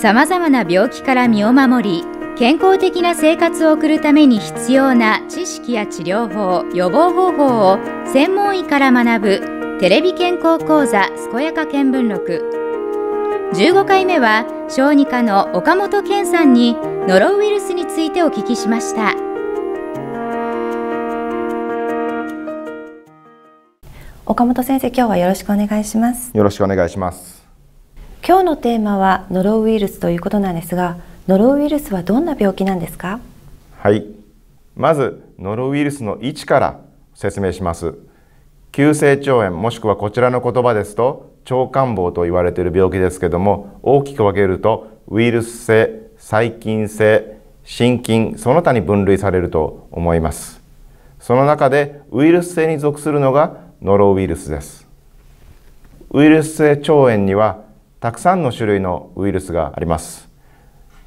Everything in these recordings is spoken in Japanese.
さまざまな病気から身を守り健康的な生活を送るために必要な知識や治療法予防方法を専門医から学ぶテレビ健康講座健やか見聞録。15回目は小児科の岡本健さんにノロウイルスについてお聞きしました。岡本先生今日はよろしくお願いします。よろしくお願いします今日のテーマはノロウイルスということなんですがノロウイルスはどんな病気なんですか？はい。まずノロウイルスの位置から説明します。急性腸炎もしくはこちらの言葉ですと腸管房と言われている病気ですけども大きく分けるとウイルス性細菌性心筋その他に分類されると思います。その中でウイルス性に属するのがノロウイルスです。ウイルス性腸炎にはたくさんの種類のウイルスがあります。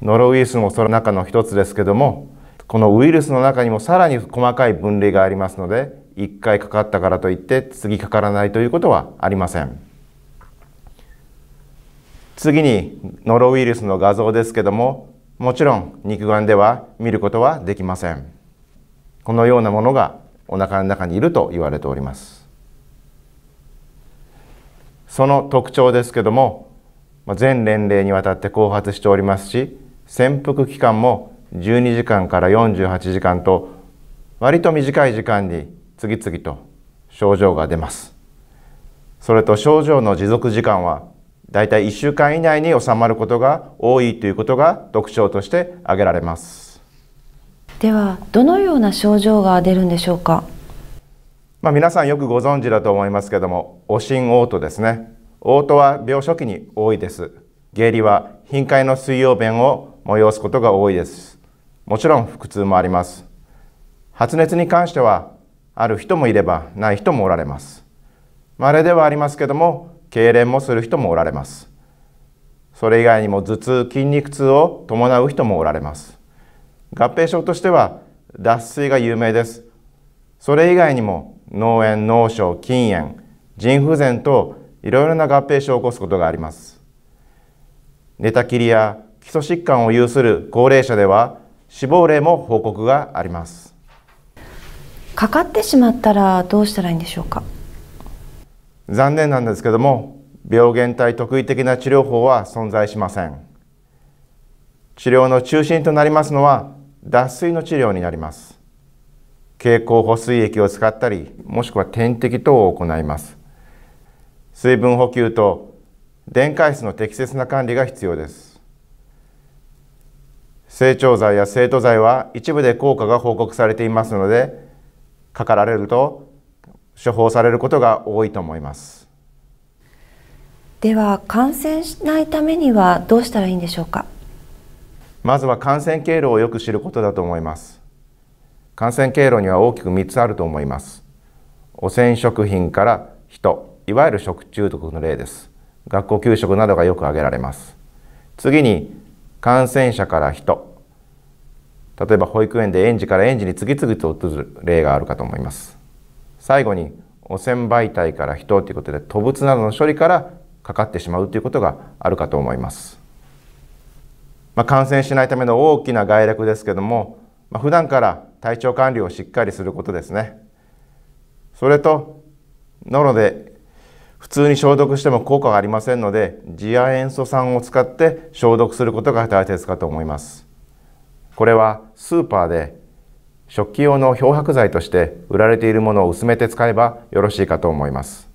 ノロウイルスもその中の一つですけどもこのウイルスの中にもさらに細かい分類がありますので1回かかったからといって次かからないということはありません。次にノロウイルスの画像ですけどももちろん肉眼では見ることはできません。このようなものがお腹の中にいると言われております。その特徴ですけども全年齢にわたって後発しておりますし潜伏期間も12時間から48時間と割と短い時間に次々と症状が出ます。それと症状の持続時間はだいたい1週間以内に収まることが多いということが特徴として挙げられます。ではどのような症状が出るんでしょうか？まあ、皆さんよくご存知だと思いますけどもおしん嘔吐ですね嘔吐は病初期に多いです下痢は頻回の水溶便を催すことが多いです。もちろん腹痛もあります。発熱に関してはある人もいればない人もおられます。稀ではありますけども痙攣もする人もおられます。それ以外にも頭痛、筋肉痛を伴う人もおられます。合併症としては脱水が有名です。それ以外にも脳炎、脳症、筋炎、腎不全といろいろな合併症を起こすことがあります。寝たきりや基礎疾患を有する高齢者では死亡例も報告があります。かかってしまったらどうしたらいいんでしょうか？残念なんですけども病原体特異的な治療法は存在しません。治療の中心となりますのは脱水の治療になります。経口補水液を使ったりもしくは点滴等を行います水分補給と電解質の適切な管理が必要です。成長剤や生徒剤は一部で効果が報告されていますのでかかられると処方されることが多いと思います。では感染しないためにはどうしたらいいんでしょうか？まずは感染経路をよく知ることだと思います。感染経路には大きく3つあると思います。汚染食品から人いわゆる食中毒の例です。学校給食などがよく挙げられます。次に感染者から人。例えば保育園で園児から園児に次々と移る例があるかと思います。最後に汚染媒体から人ということで吐物などの処理からかかってしまうということがあるかと思います、まあ、感染しないための大きな概略ですけども、まあ、普段から体調管理をしっかりすることですね。それとノロで普通に消毒しても効果がありませんので次亜塩素酸を使って消毒することが大切かと思います。これはスーパーで食器用の漂白剤として売られているものを薄めて使えばよろしいかと思います。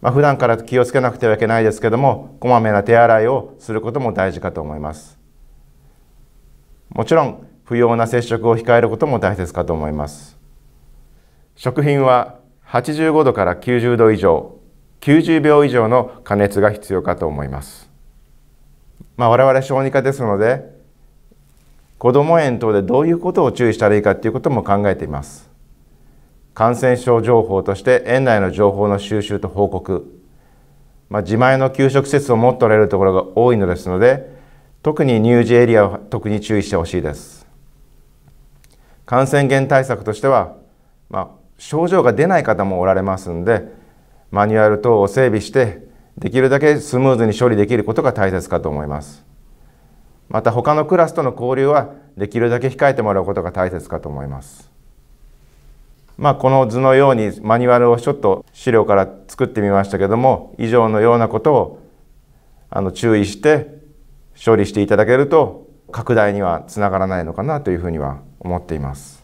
まあ、普段から気をつけなくてはいけないですけどもこまめな手洗いをすることも大事かと思います。もちろん不要な接触を控えることも大切かと思います。食品は85度から90度以上。90秒以上の加熱が必要かと思います。まあ、我々小児科ですので子ども園等でどういうことを注意したらいいかということも考えています。感染症情報として園内の情報の収集と報告、まあ、自前の給食施設を持っておられるところが多いのですので特に乳児エリアは特に注意してほしいです。感染源対策としては、まあ、症状が出ない方もおられますのでマニュアル等を整備してできるだけスムーズに処理できることが大切かと思いますまた他のクラスとの交流はできるだけ控えてもらうことが大切かと思います。まあ、この図のようにマニュアルをちょっと資料から作ってみましたけども以上のようなことをあの注意して処理していただけると拡大にはつながらないのかなというふうには思っています。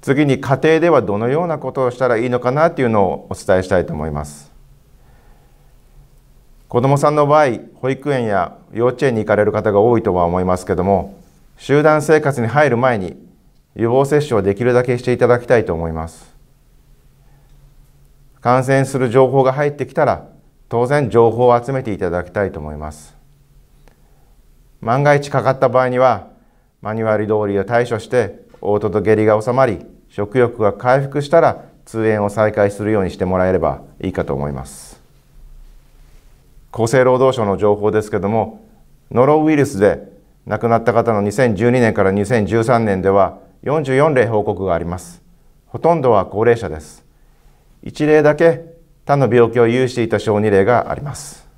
次に家庭ではどのようなことをしたらいいのかなというのをお伝えしたいと思います。子どもさんの場合保育園や幼稚園に行かれる方が多いとは思いますけども集団生活に入る前に予防接種をできるだけしていただきたいと思います感染する情報が入ってきたら当然情報を集めていただきたいと思います万が一かかった場合にはマニュアル通りで対処して嘔吐と下痢が収まり食欲が回復したら通園を再開するようにしてもらえればいいかと思います。厚生労働省の情報ですけどもノロウイルスで亡くなった方の2012年から2013年では44例報告があります。ほとんどは高齢者です。1例だけ他の病気を有していた小児例があります。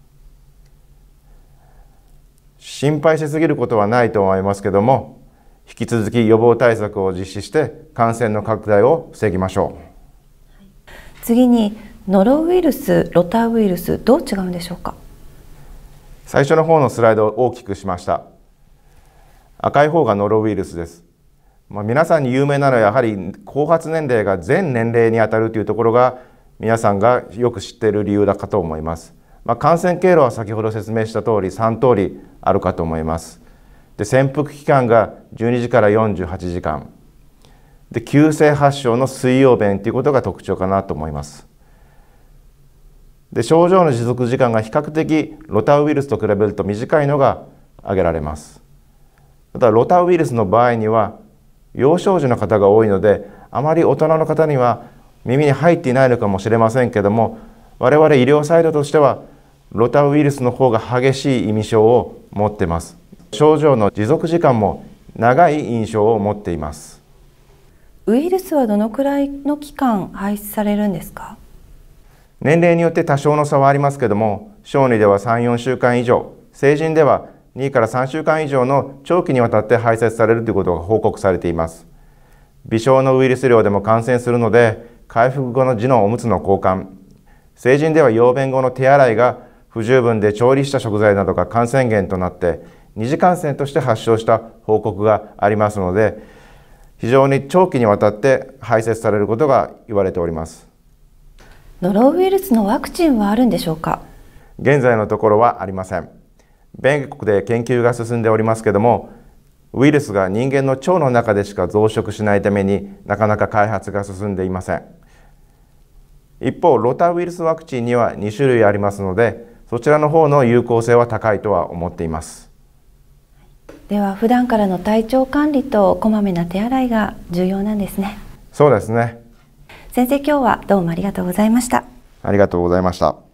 心配しすぎることはないと思いますけども引き続き予防対策を実施して感染の拡大を防ぎましょう。次にノロウイルスロタウイルスどう違うんでしょうか？最初の方のスライドを大きくしました。赤い方がノロウイルスです、まあ、皆さんに有名なのはやはり後発年齢が全年齢にあたるというところが皆さんがよく知っている理由だかと思います、まあ、感染経路は先ほど説明した通り3通りあるかと思いますで潜伏期間が12時から48時間。で急性発症の水曜便ということが特徴かなと思います。で症状の持続時間が比較的ロタウイルスと比べると短いのが挙げられます。ただロタウイルスの場合には幼少時の方が多いのであまり大人の方には耳に入っていないのかもしれませんけども我々医療サイドとしてはロタウイルスの方が激しい印象を持っています。症状の持続時間も長い印象を持っています。ウイルスはどのくらいの期間排出されるんですか？年齢によって多少の差はありますけども小児では34週間以上成人では2から3週間以上の長期にわたって排泄されるということが報告されています。微小のウイルス量でも感染するので回復後の児のおむつの交換。成人では用便後の手洗いが不十分で調理した食材などが感染源となって二次感染として発症した報告がありますので非常に長期にわたって排泄されることが言われております。ノロウイルスのワクチンはあるんでしょうか？現在のところはありません。米国で研究が進んでおりますけどもウイルスが人間の腸の中でしか増殖しないためになかなか開発が進んでいません。一方ロタウイルスワクチンには2種類ありますのでそちらの方の有効性は高いとは思っていますでは普段からの体調管理とこまめな手洗いが重要なんですね。そうですね。先生今日はどうもありがとうございました。ありがとうございました